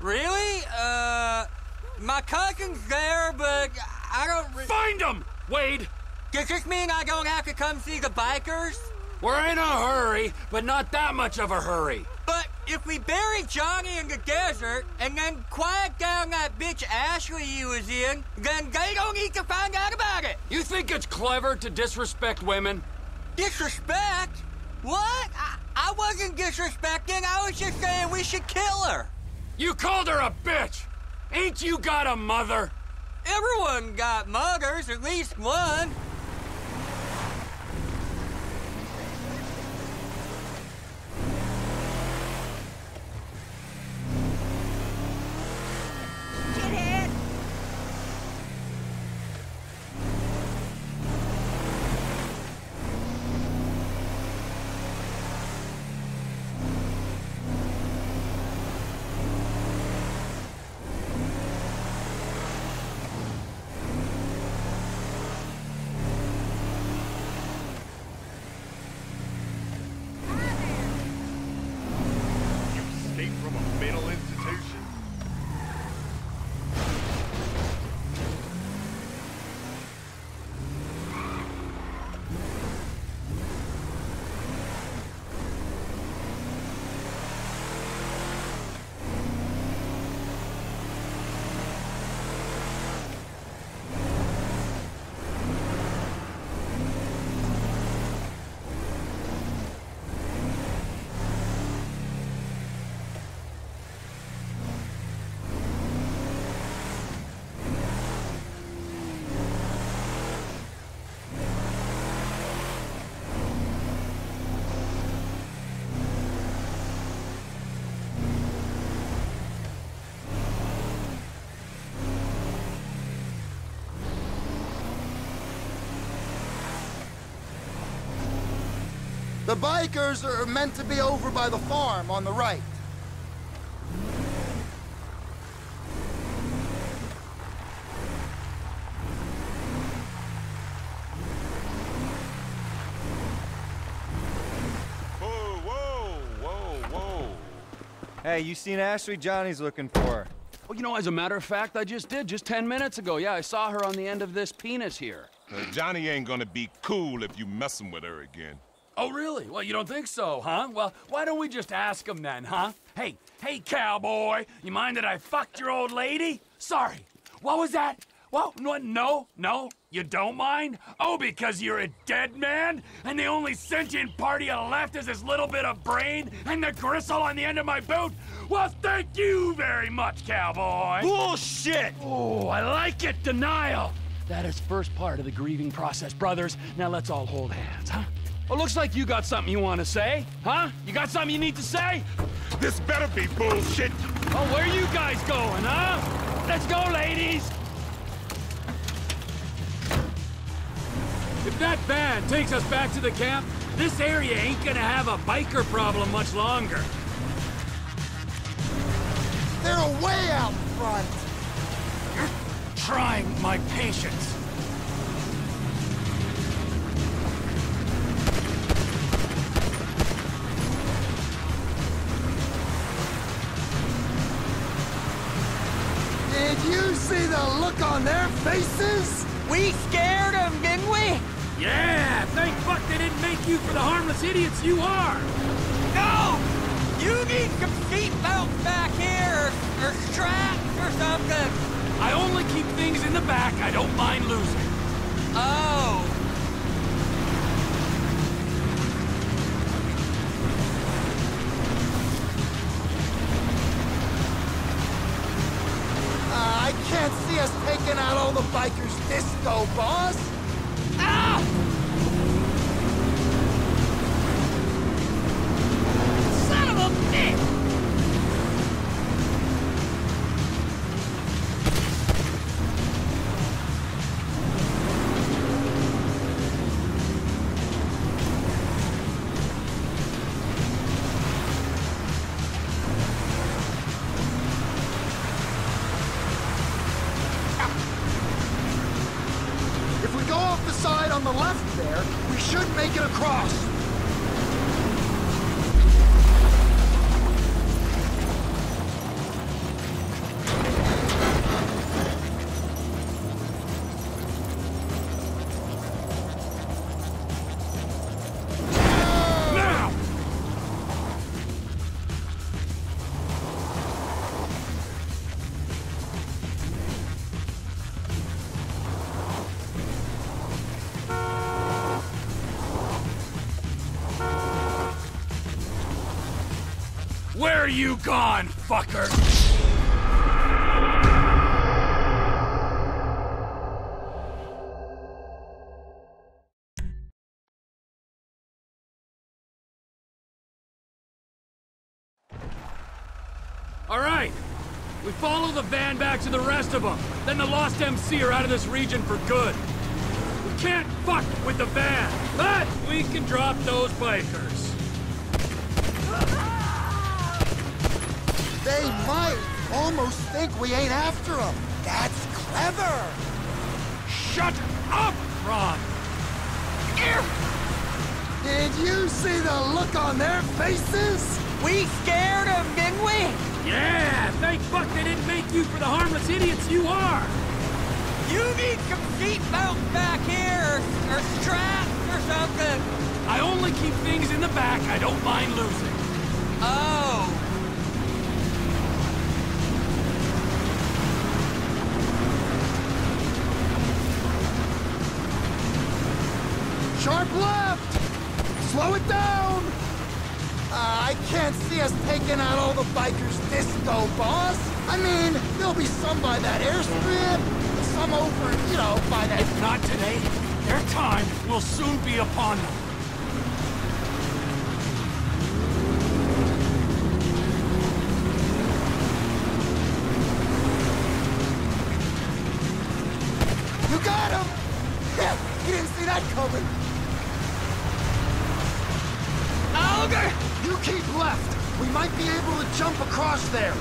Really? Uh, my cousin's there, but I don't. Re- Find him, Wade. Does this mean I don't have to come see the bikers? We're in a hurry, but not that much of a hurry. But if we bury Johnny in the desert and then quiet down that bitch Ashley he was in, then they don't need to find out about it. You think it's clever to disrespect women? Disrespect? What? I, I wasn't disrespecting. I was just saying we should kill her. You called her a bitch. Ain't you got a mother? Everyone got mothers, at least one. The bikers are meant to be over by the farm on the right. Whoa, whoa, whoa, whoa. Hey, you seen Ashley Johnny's looking for? her. Well, you know, as a matter of fact, I just did, just 10 minutes ago. Yeah, I saw her on the end of this penis here. Uh, Johnny ain't gonna be cool if you messing with her again. Oh, really? Well, you don't think so, huh? Well, why don't we just ask him then, huh? Hey, hey, cowboy, you mind that I fucked your old lady? Sorry. What was that? Well, no, no, no, you don't mind? Oh, because you're a dead man? And the only sentient part you left is this little bit of brain and the gristle on the end of my boot? Well, thank you very much, cowboy. Bullshit! Oh, I like it, denial. That is first part of the grieving process, brothers. Now let's all hold hands, huh? Well, looks like you got something you want to say, huh? You got something you need to say? This better be bullshit. Oh, where are you guys going, huh? Let's go, ladies! If that van takes us back to the camp, this area ain't gonna have a biker problem much longer. They're way out front. Trying my patience. Did you see the look on their faces? We scared them, didn't we? Yeah, thank fuck they didn't make you for the harmless idiots you are. No! You need some seatbelts back here, or, or straps or something. I only keep things in the back I don't mind losing. Oh. See us taking out all the bikers disco, boss. Should make it across. You gone, fucker? All right. We follow the van back to the rest of them. Then the Lost MC are out of this region for good. We can't fuck with the van, but we can drop those bikers. They might almost think we ain't after them. That's clever. Shut up, Ron! Did you see the look on their faces? We scared him, didn't we? Yeah, thank fuck they didn't make you for the harmless idiots you are. You need some seatbelts back here, or, or straps or something. I only keep things in the back I don't mind losing. Oh. Sharp left! Slow it down! Uh, I can't see us taking out all the bikers disco, boss. I mean, there'll be some by that airstrip, some over, you know, by that... If not today, their time will soon be upon them. You got him! Yeah, he didn't see that coming. Alger! You keep left. We might be able to jump across there.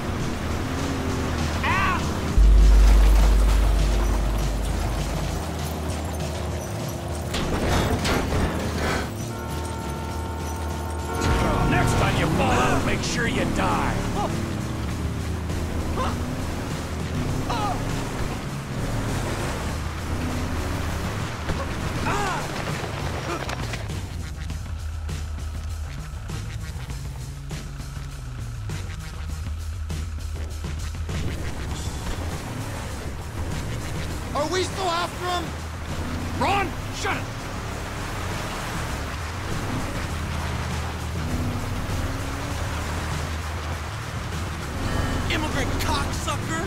Cocksucker!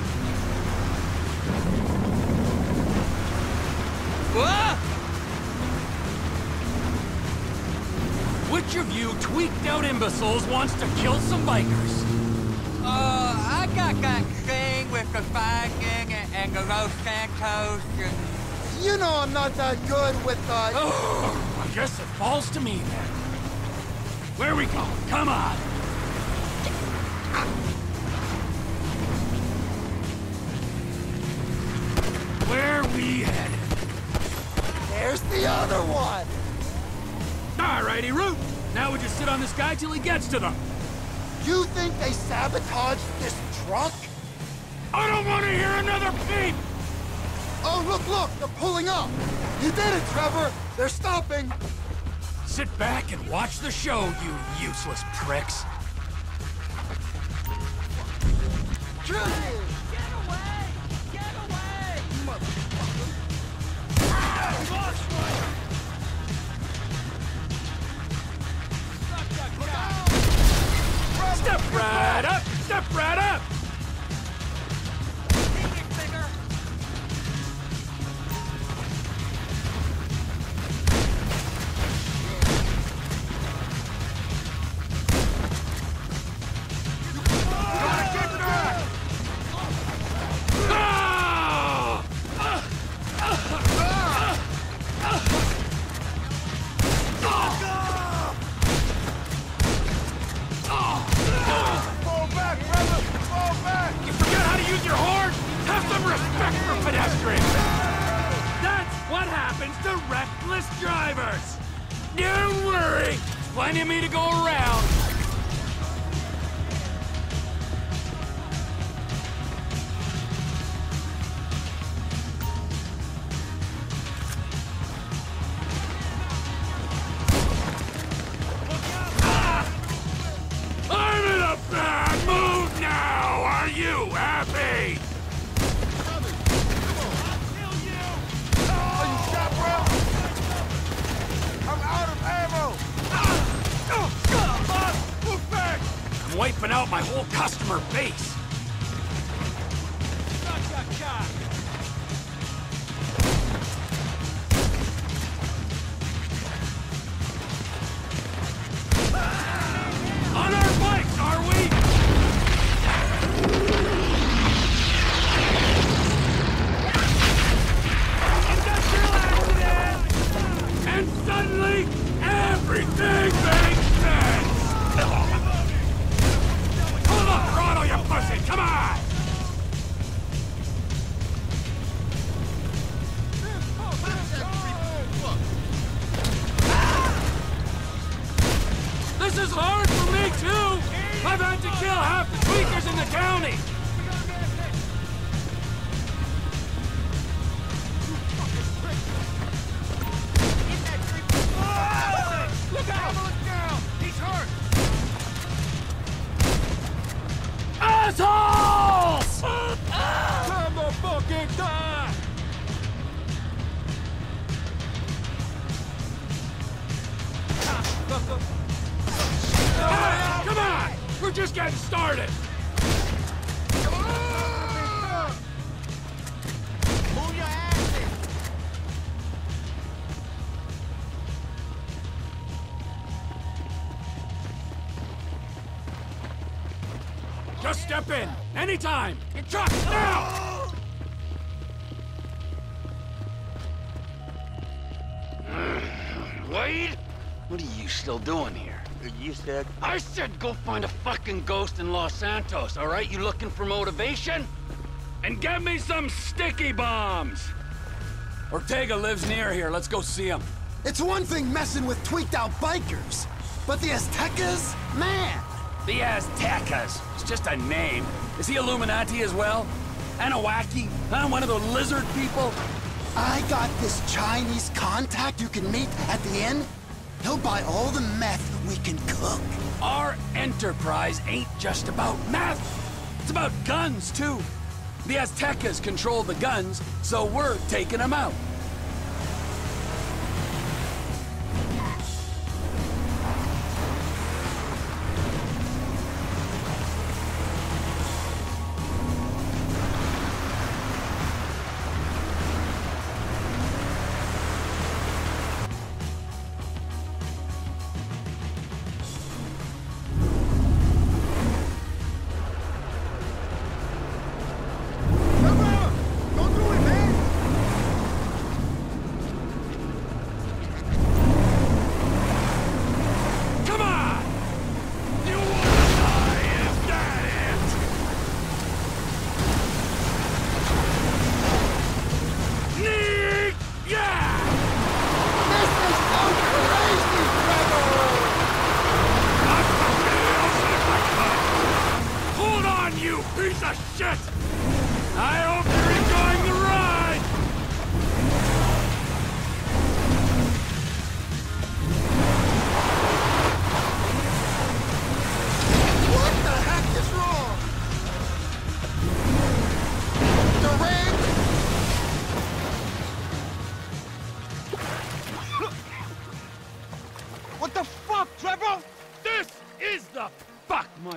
Whoa! Which of you tweaked out imbeciles wants to kill some bikers? Uh, I got that thing with the finding and, and the Los Santos and... You know I'm not that good with, the... Oh, I guess it falls to me then. Where we go? Come on! Alrighty, Root. Now we just sit on this guy till he gets to them. You think they sabotaged this truck? I don't want to hear another beep! Oh, look, look! They're pulling up! You did it, Trevor! They're stopping! Sit back and watch the show, you useless pricks. Trillion! Step right up! Step right up! Reckless drivers! Don't worry! Plenty of me to go around! My whole customer base. Step in! Anytime! Your truck, now! Wade? What are you still doing here? You said I said go find a fucking ghost in Los Santos, all right? You looking for motivation? And get me some sticky bombs! Ortega lives near here. Let's go see him. It's one thing messing with tweaked out bikers, but the Aztecas? Man! The Aztecas. It's just a name. Is he Illuminati as well? Anunnaki? Huh? One of the lizard people? I got this Chinese contact you can meet at the inn. He'll buy all the meth we can cook. Our enterprise ain't just about meth. It's about guns, too. The Aztecas control the guns, so we're taking them out.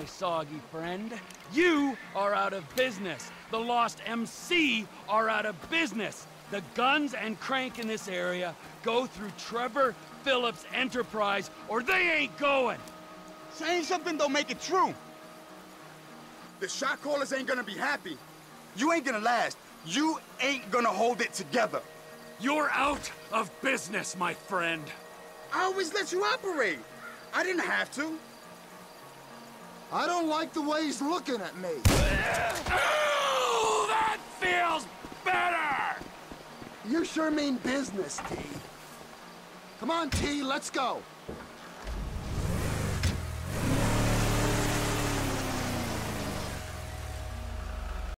My soggy friend. You are out of business. The Lost MC are out of business. The guns and crank in this area go through Trevor Phillips Enterprise, or they ain't going. Saying something don't make it true. The shot callers ain't gonna be happy. You ain't gonna last. You ain't gonna hold it together. You're out of business, my friend. I always let you operate. I didn't have to. I don't like the way he's looking at me. Oh, that feels better! You sure mean business, T. Come on, T, let's go.